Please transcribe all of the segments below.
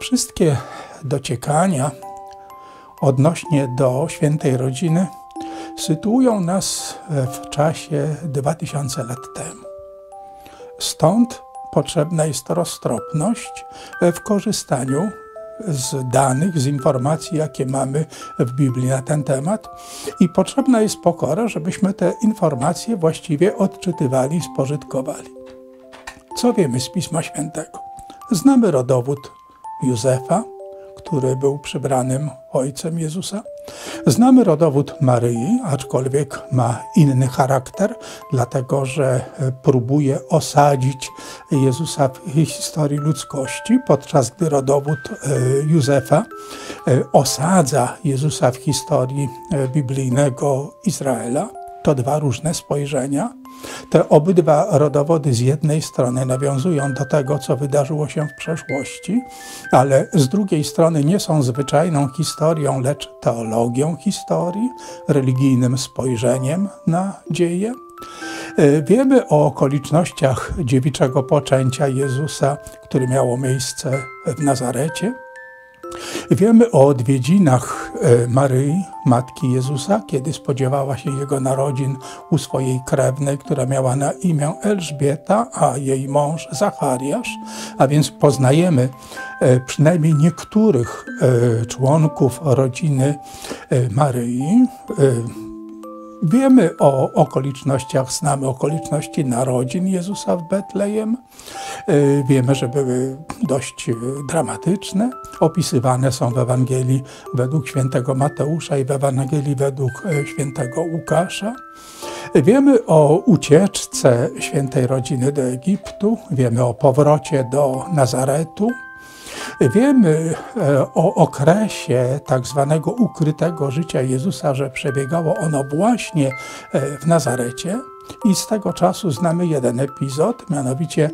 Wszystkie dociekania odnośnie do świętej rodziny sytuują nas w czasie 2000 lat temu. Stąd potrzebna jest roztropność w korzystaniu z danych, z informacji, jakie mamy w Biblii na ten temat, i potrzebna jest pokora, żebyśmy te informacje właściwie odczytywali i spożytkowali. Co wiemy z Pisma Świętego? Znamy rodowód Józefa, który był przybranym ojcem Jezusa. Znamy rodowód Maryi, aczkolwiek ma inny charakter, dlatego że próbuje osadzić Jezusa w historii ludzkości, podczas gdy rodowód e, Józefa e, osadza Jezusa w historii e, biblijnego Izraela. To dwa różne spojrzenia. Te obydwa rodowody z jednej strony nawiązują do tego, co wydarzyło się w przeszłości, ale z drugiej strony nie są zwyczajną historią, lecz teologią historii, religijnym spojrzeniem na dzieje. E, wiemy o okolicznościach dziewiczego poczęcia Jezusa, które miało miejsce w Nazarecie. Wiemy o odwiedzinach e, Maryi, matki Jezusa, kiedy spodziewała się jego narodzin u swojej krewnej, która miała na imię Elżbieta, a jej mąż Zachariasz, a więc poznajemy e, przynajmniej niektórych e, członków rodziny Maryi. Wiemy o okolicznościach, znamy okoliczności narodzin Jezusa w Betlejem. E, wiemy, że były dość e, dramatyczne. Opisywane są w Ewangelii według świętego Mateusza i w Ewangelii według e, świętego Łukasza. Wiemy o ucieczce świętej rodziny do Egiptu, wiemy o powrocie do Nazaretu, Wiemy e, o okresie tak zwanego ukrytego życia Jezusa, że przebiegało ono właśnie e, w Nazarecie i z tego czasu znamy jeden epizod, mianowicie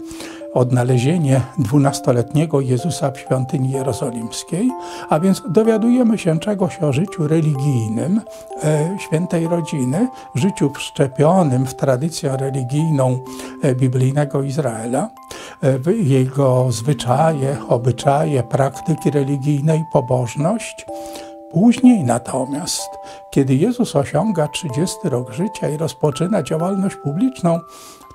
odnalezienie dwunastoletniego Jezusa w świątyni jerozolimskiej, a więc dowiadujemy się czegoś o życiu religijnym e, świętej rodziny, życiu wszczepionym w tradycję religijną e, biblijnego Izraela, e, jego zwyczaje, obyczaje, praktyki religijne i pobożność. Później natomiast, kiedy Jezus osiąga 30 rok życia i rozpoczyna działalność publiczną,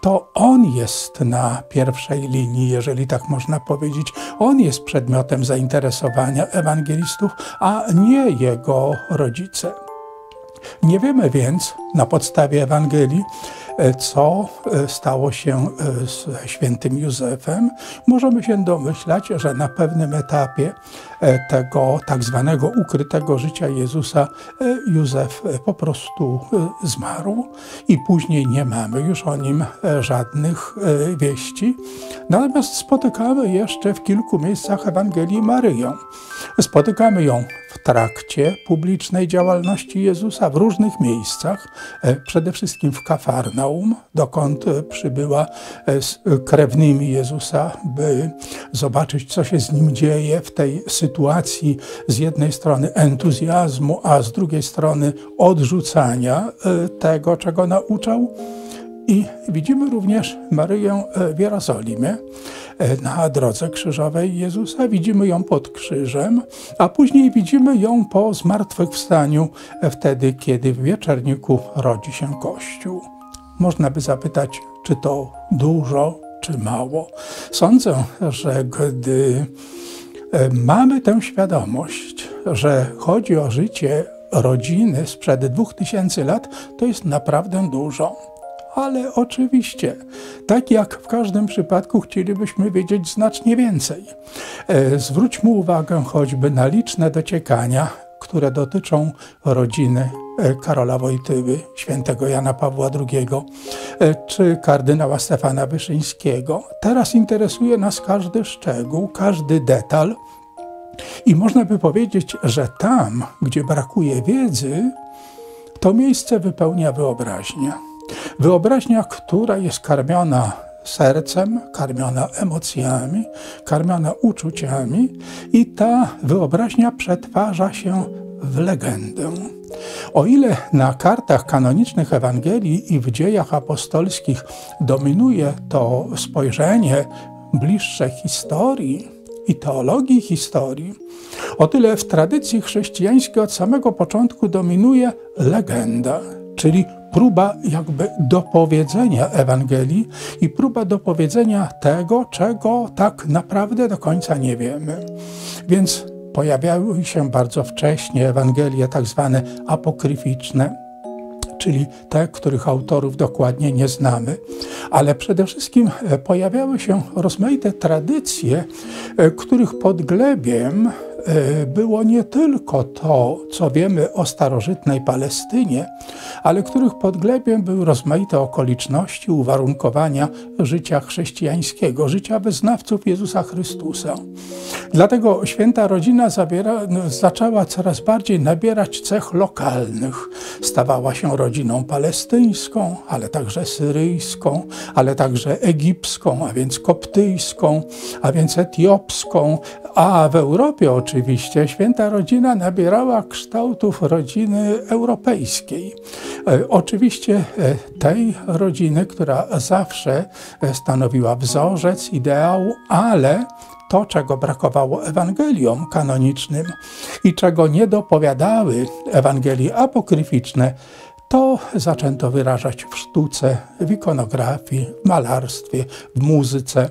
to On jest na pierwszej linii, jeżeli tak można powiedzieć. On jest przedmiotem zainteresowania ewangelistów, a nie jego rodzice. Nie wiemy więc na podstawie Ewangelii, E, co e, stało się e, z świętym Józefem, możemy się domyślać, że na pewnym etapie tego tak zwanego ukrytego życia Jezusa Józef po prostu zmarł i później nie mamy już o nim żadnych wieści. Natomiast spotykamy jeszcze w kilku miejscach Ewangelii Maryją. Spotykamy ją w trakcie publicznej działalności Jezusa w różnych miejscach, przede wszystkim w Kafarnaum, dokąd przybyła e, z krewnymi Jezusa, by zobaczyć, co się z nim dzieje w tej sytuacji z jednej strony entuzjazmu, a z drugiej strony odrzucania e, tego, czego nauczał. I widzimy również Maryję e, w Jerozolimie na drodze krzyżowej Jezusa. Widzimy ją pod krzyżem, a później widzimy ją po zmartwychwstaniu, wtedy, kiedy w wieczerniku rodzi się Kościół. Można by zapytać, czy to dużo, czy mało. Sądzę, że gdy e, mamy tę świadomość, że chodzi o życie rodziny sprzed dwóch tysięcy lat, to jest naprawdę dużo. Ale oczywiście, tak jak w każdym przypadku, chcielibyśmy wiedzieć znacznie więcej. E, zwróćmy uwagę choćby na liczne dociekania, które dotyczą rodziny E, Karola Wojtyły, świętego Jana Pawła II, e, czy kardynała Stefana Wyszyńskiego. Teraz interesuje nas każdy szczegół, każdy detal. I można by powiedzieć, że tam, gdzie brakuje wiedzy, to miejsce wypełnia wyobraźnia. Wyobraźnia, która jest karmiona sercem, karmiona emocjami, karmiona uczuciami, i ta wyobraźnia przetwarza się w legendę. O ile na kartach kanonicznych Ewangelii i w dziejach apostolskich dominuje to spojrzenie bliższe historii, i teologii historii. O tyle w tradycji chrześcijańskiej od samego początku dominuje legenda, czyli próba jakby dopowiedzenia Ewangelii i próba dopowiedzenia tego, czego tak naprawdę do końca nie wiemy. Więc pojawiały się bardzo wcześnie Ewangelie tak zwane apokryficzne, czyli te, których autorów dokładnie nie znamy. Ale przede wszystkim e, pojawiały się rozmaite tradycje, e, których podglebiem było nie tylko to, co wiemy o starożytnej Palestynie, ale których podglebiem były rozmaite okoliczności, uwarunkowania życia chrześcijańskiego, życia wyznawców Jezusa Chrystusa. Dlatego święta rodzina zabiera, no, zaczęła coraz bardziej nabierać cech lokalnych. Stawała się rodziną palestyńską, ale także syryjską, ale także egipską, a więc koptyjską, a więc etiopską, a w Europie oczywiście święta rodzina nabierała kształtów rodziny europejskiej. E, oczywiście e, tej rodziny, która zawsze e, stanowiła wzorzec, ideał, ale to, czego brakowało Ewangeliom kanonicznym i czego nie dopowiadały Ewangelii apokryficzne, to zaczęto wyrażać w sztuce, w ikonografii, w malarstwie, w muzyce.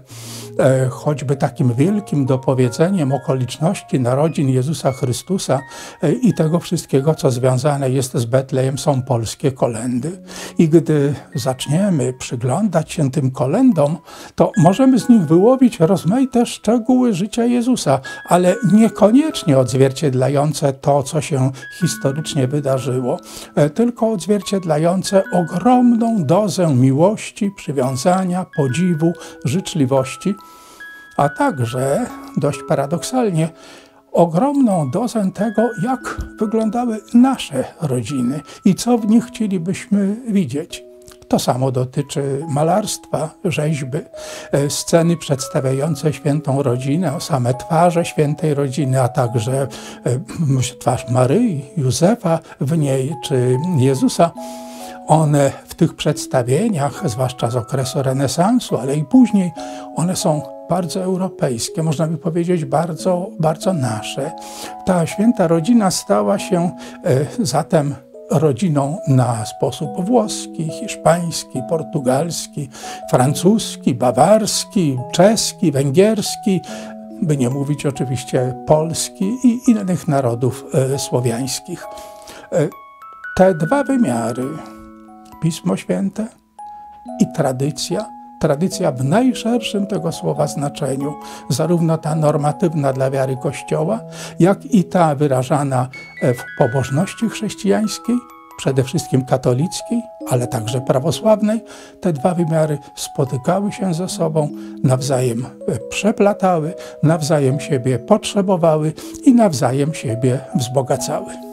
E, choćby takim wielkim dopowiedzeniem okoliczności narodzin Jezusa Chrystusa e, i tego wszystkiego, co związane jest z Betlejem, są polskie kolendy. I gdy zaczniemy przyglądać się tym kolendom, to możemy z nich wyłowić rozmaite szczegóły życia Jezusa, ale niekoniecznie odzwierciedlające to, co się historycznie wydarzyło, e, tylko odzwierciedlające ogromną dozę miłości, przywiązania, podziwu, życzliwości a także, dość paradoksalnie, ogromną dozę tego, jak wyglądały nasze rodziny i co w nich chcielibyśmy widzieć. To samo dotyczy malarstwa, rzeźby, e, sceny przedstawiające świętą rodzinę, same twarze świętej rodziny, a także e, twarz Maryi, Józefa w niej czy Jezusa. One w tych przedstawieniach, zwłaszcza z okresu renesansu, ale i później, one są bardzo europejskie, można by powiedzieć bardzo, bardzo nasze. Ta święta rodzina stała się e, zatem rodziną na sposób włoski, hiszpański, portugalski, francuski, bawarski, czeski, węgierski, by nie mówić oczywiście polski i innych narodów e, słowiańskich. E, te dwa wymiary, Pismo Święte i tradycja, tradycja w najszerszym tego słowa znaczeniu, zarówno ta normatywna dla wiary Kościoła, jak i ta wyrażana w pobożności chrześcijańskiej, przede wszystkim katolickiej, ale także prawosławnej, te dwa wymiary spotykały się ze sobą, nawzajem przeplatały, nawzajem siebie potrzebowały i nawzajem siebie wzbogacały.